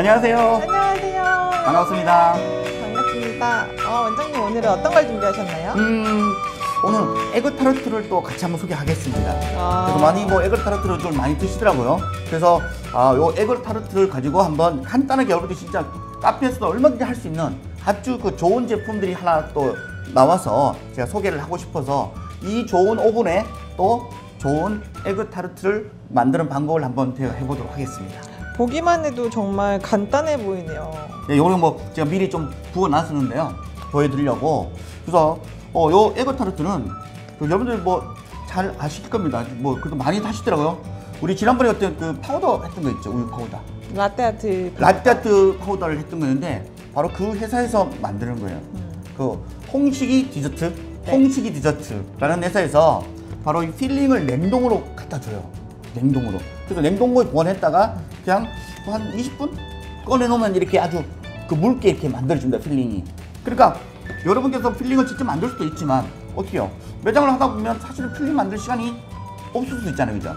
안녕하세요. 안녕하세요. 반갑습니다. 반갑습니다. 어, 원장님 오늘은 어떤 걸 준비하셨나요? 음, 오늘 에그 타르트를 또 같이 한번 소개하겠습니다. 아. 그래서 많이 뭐 에그 타르트를 좀 많이 드시더라고요. 그래서 아, 요 에그 타르트를 가지고 한번 간단하게 여러분들 진짜 카페에서도 얼마든지 할 수 있는 아주 그 좋은 제품들이 하나 또 나와서 제가 소개를 하고 싶어서 이 좋은 오븐에 또 좋은 에그 타르트를 만드는 방법을 한번 해보도록 하겠습니다. 보기만 해도 정말 간단해 보이네요. 네, 요거는 뭐 제가 미리 좀 부어 놨었는데요. 보여드리려고. 그래서 어, 요 에그 타르트는 그 여러분들 뭐 잘 아실 겁니다. 뭐 그래도 많이 하시더라고요. 우리 지난번에 어떤 그 파우더 했던 거 있죠, 우유 파우더. 라떼아트. 라떼아트 파우더를 했던 거였는데 바로 그 회사에서 만드는 거예요. 음. 그 홍식이 디저트, 네. 홍식이 디저트라는 회사에서 바로 이 필링을 냉동으로 갖다 줘요. 냉동으로. 그래서 냉동고에 보관했다가 그냥 한 20분 꺼내놓으면 이렇게 아주 그 묽게 이렇게 만들어줍니다. filling이. 그러니까 여러분께서 filling을 직접 만들 수도 있지만 어떻게요? 매장을 하다 보면 사실은 filling 만들 시간이 없을 수도 있잖아요, 그죠?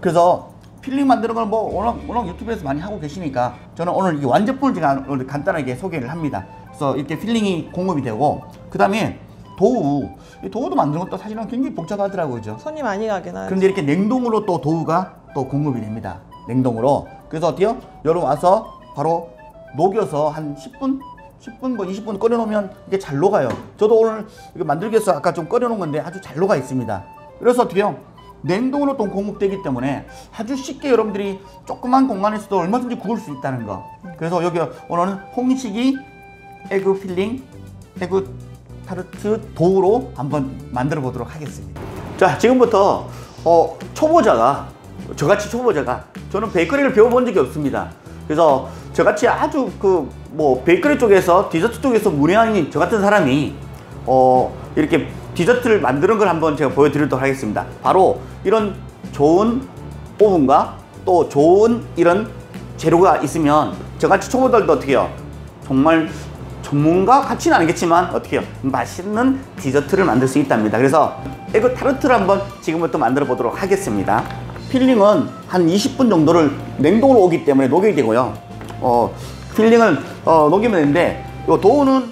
그래서 filling 만드는 걸 뭐 워낙, 워낙 유튜브에서 많이 하고 계시니까 저는 오늘 이 완제품을 제가 오늘 간단하게 소개를 합니다. 그래서 이렇게 filling이 공급이 되고 그 다음에 도우, 이 도우도 만드는 것도 사실은 굉장히 복잡하더라고요, 그죠? 손이 많이 가긴 하죠. 그런데 이렇게 냉동으로 또 dough가 또 공급이 됩니다. 냉동으로. 그래서 어때요? 여러분 와서 바로 녹여서 한 10분? 10분, 뭐 20분 꺼내놓으면 이게 잘 녹아요. 저도 오늘 이거 만들기 위해서 아까 좀 꺼내놓은 건데 아주 잘 녹아 있습니다. 그래서 어떻게 해요? 냉동으로 또 공급되기 때문에 아주 쉽게 여러분들이 조그만 공간에서도 얼마든지 구울 수 있다는 거. 그래서 여기 오늘은 홍식이 egg filling, 에그 타르트 dough로 한번 만들어 보도록 하겠습니다. 자, 지금부터 어, 초보자가 저같이 초보자가 저는 베이커리를 배워본 적이 없습니다. 그래서 저같이 아주 그 뭐 베이커리 쪽에서 디저트 쪽에서 문외한인 저 같은 사람이 어, 이렇게 디저트를 만드는 걸 한번 제가 보여드리도록 하겠습니다. 바로 이런 좋은 오븐과 또 좋은 이런 재료가 있으면 저같이 초보들도 어떻게 해요? 정말 전문가 같지는 않겠지만 어떻게 해요? 맛있는 디저트를 만들 수 있답니다. 그래서 에그 타르트를 한번 지금부터 만들어 보도록 하겠습니다. filling은 한 20분 정도를 냉동으로 오기 때문에 녹여야 되고요. 어, filling을 어, 녹이면 되는데 요 dough는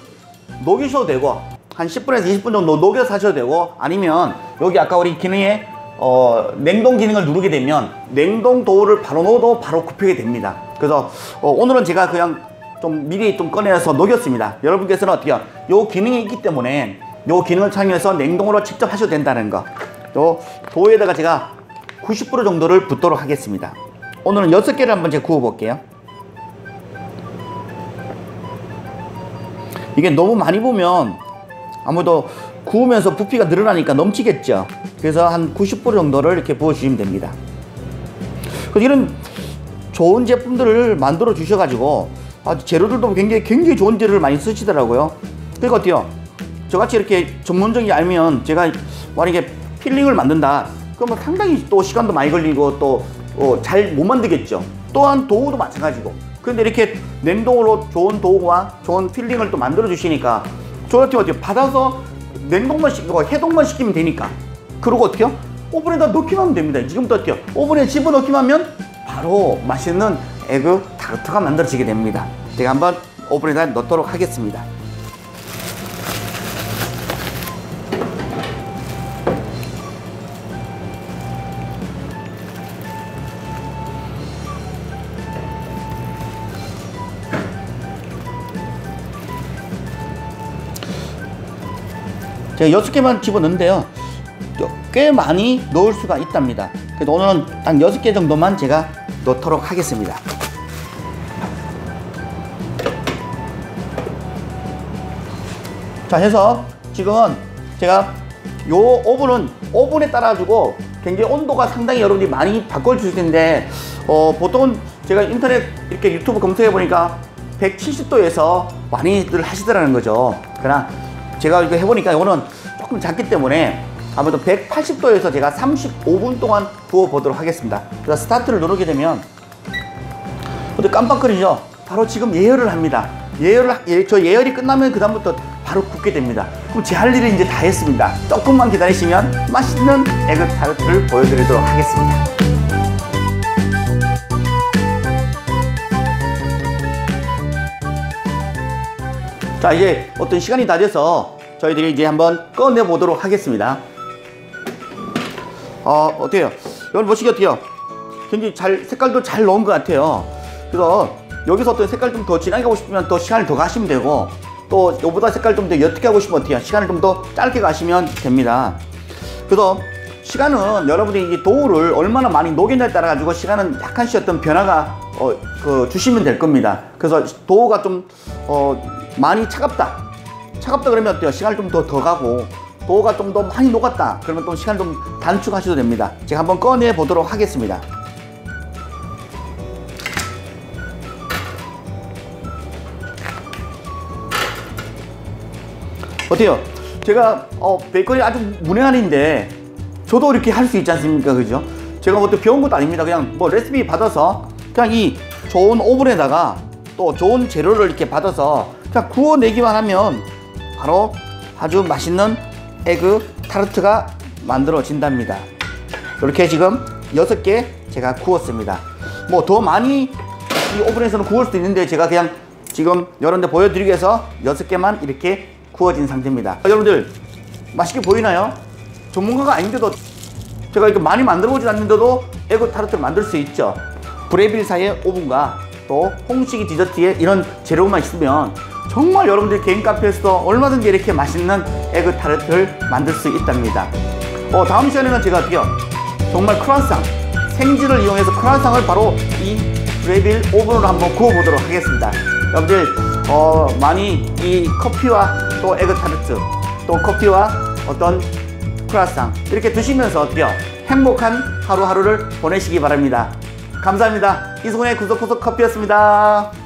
녹이셔도 되고 한 10분에서 20분 정도 녹여서 하셔도 되고 아니면 여기 아까 우리 기능에 어, 냉동 기능을 누르게 되면 냉동 dough를 바로 넣어도 바로 굽히게 됩니다. 그래서 어, 오늘은 제가 그냥 좀 미리 좀 꺼내서 녹였습니다. 여러분께서는 어떻게 해요? 요 기능이 있기 때문에 요 기능을 착용해서 냉동으로 직접 하셔도 된다는 거. 또 도우에다가 제가 90% 정도를 붓도록 하겠습니다. 오늘은 6개를 한번 제가 구워 볼게요. 이게 너무 많이 보면 아무래도 구우면서 부피가 늘어나니까 넘치겠죠. 그래서 한 90% 정도를 이렇게 부어주시면 됩니다. 이런 좋은 제품들을 만들어 주셔 가지고 아, 재료들도 굉장히 굉장히 좋은 재료를 많이 쓰시더라고요. 그러니까 어때요? 저같이 이렇게 전문적이 아니면 제가 만약에 filling을 만든다. 그러면 상당히 또 시간도 많이 걸리고 또 잘못 만들겠죠. 또한 도우도 마찬가지고. 그런데 이렇게 냉동으로 좋은 도우와 좋은 filling을 또 만들어 주시니까 저 같은 경우 어떻게 받아서 냉동만 시키고 해동만 시키면 되니까. 그리고 어떻게 요 오븐에다 넣기만 하면 됩니다. 지금부터 어때요? 오븐에 집어넣기만 하면 바로 맛있는 에그 타르트가 만들어지게 됩니다. 제가 한번 오븐에다 넣도록 하겠습니다. 제가 여섯 개만 집어넣는데요. 꽤 많이 넣을 수가 있답니다. 그래서 오늘은 딱 여섯 개 정도만 제가 넣도록 하겠습니다. 자 해서 지금 제가 요 오븐은 오븐에 따라 가지고 굉장히 온도가 상당히 여러분들이 많이 바꿔줄 텐데 어, 보통은 제가 인터넷 이렇게 유튜브 검색해 보니까 170도에서 많이들 하시더라는 거죠. 그러나 제가 이거 해보니까 이거는 조금 작기 때문에 아무래도 180도에서 제가 35분 동안 구워 보도록 하겠습니다. 그래서 스타트를 누르게 되면 근데 깜빡거리죠? 바로 지금 예열을 합니다. 예열을, 예, 저 예열이 끝나면 그 다음부터 바로 굽게 됩니다. 그럼 제 할 일은 이제 다 했습니다. 조금만 기다리시면 맛있는 에그 타르트를 보여드리도록 하겠습니다. 자 이제 어떤 시간이 다 돼서 저희들이 이제 한번 꺼내 보도록 하겠습니다. 어 어때요? 여러분 보시기 어때요? 굉장히 잘 색깔도 잘 넣은 것 같아요. 그래서 여기서 어떤 색깔 좀 더 진하게 하고 싶으면 또 시간을 더 가시면 되고 또 이보다 색깔 좀 더 옅게 하고 싶으면 어때요? 시간을 좀 더 짧게 가시면 됩니다. 그래서 시간은 여러분들이 이 도우를 얼마나 많이 녹였냐에 따라 가지고 시간은 약간씩 어떤 변화가 어, 그 주시면 될 겁니다. 그래서 도우가 좀 어, 많이 차갑다. 차갑다 그러면 어때요? 시간을 좀 더 더 가고 도우가 좀 더 많이 녹았다. 그러면 또 시간 좀 단축하셔도 됩니다. 제가 한번 꺼내 보도록 하겠습니다. 어때요? 제가 어, 베이커리 아주 문외한인데 저도 이렇게 할 수 있지 않습니까? 그죠? 제가 뭐 또 배운 것도 아닙니다. 그냥 뭐 레시피 받아서 그냥 이 좋은 오븐에다가 또 좋은 재료를 이렇게 받아서 그냥 구워내기만 하면 바로 아주 맛있는 에그 타르트가 만들어진답니다. 이렇게 지금 여섯 개 제가 구웠습니다. 뭐 더 많이 이 오븐에서는 구울 수도 있는데 제가 그냥 지금 여러분들 보여드리기 위해서 여섯 개만 이렇게 구워진 상태입니다. 여러분들 맛있게 보이나요? 전문가가 아닌데도 제가 이렇게 많이 만들어 보진 않는데도 에그 타르트를 만들 수 있죠. 브레빌사의 오븐과 또 홍식이 디저트에 이런 재료만 있으면 정말 여러분들 개인 카페에서도 얼마든지 이렇게 맛있는 에그 타르트를 만들 수 있답니다. 어, 다음 시간에는 제가 어떻게요? 정말 크루아상 생지를 이용해서 크루아상을 바로 이 브레빌 오븐으로 한번 구워보도록 하겠습니다. 여러분들 어, 많이 이 커피와 또 에그 타르트 또 커피와 어떤 크루아상 이렇게 드시면서 어때요? 행복한 하루하루를 보내시기 바랍니다. 감사합니다. 이승훈의 구석구석 커피였습니다.